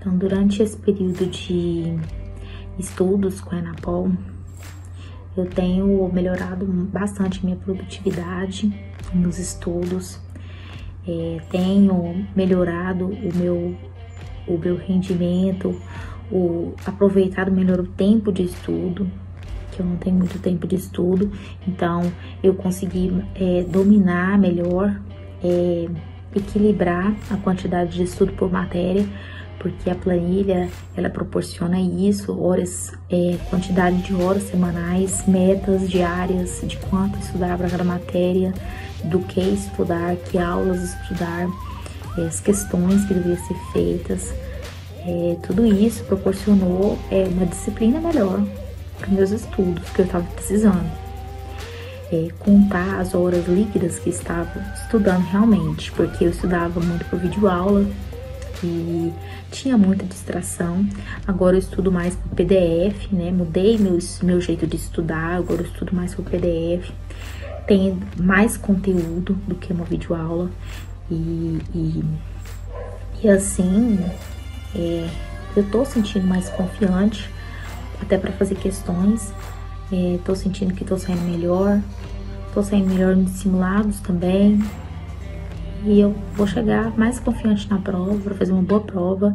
Então, durante esse período de estudos com a Enapol, eu tenho melhorado bastante minha produtividade nos estudos, é, tenho melhorado o meu, o meu rendimento, o aproveitado melhor o tempo de estudo, que eu não tenho muito tempo de estudo, então eu consegui é, dominar melhor, é, equilibrar a quantidade de estudo por matéria, porque a planilha ela proporciona isso, horas, é, quantidade de horas semanais, metas diárias de quanto estudar para cada matéria, do que estudar, que aulas estudar, é, as questões que deveriam ser feitas. É, tudo isso proporcionou é, uma disciplina melhor para meus estudos que eu estava precisando. É, contar as horas líquidas que estava estudando realmente, porque eu estudava muito por videoaula e tinha muita distração. Agora eu estudo mais por PDF, né? Mudei meus, meu jeito de estudar, agora eu estudo mais por PDF. Tem mais conteúdo do que uma videoaula e, e, e assim é, eu tô sentindo mais confiante até para fazer questões. É, tô sentindo que tô saindo melhor, tô saindo melhor nos simulados também. E eu vou chegar mais confiante na prova, para fazer uma boa prova.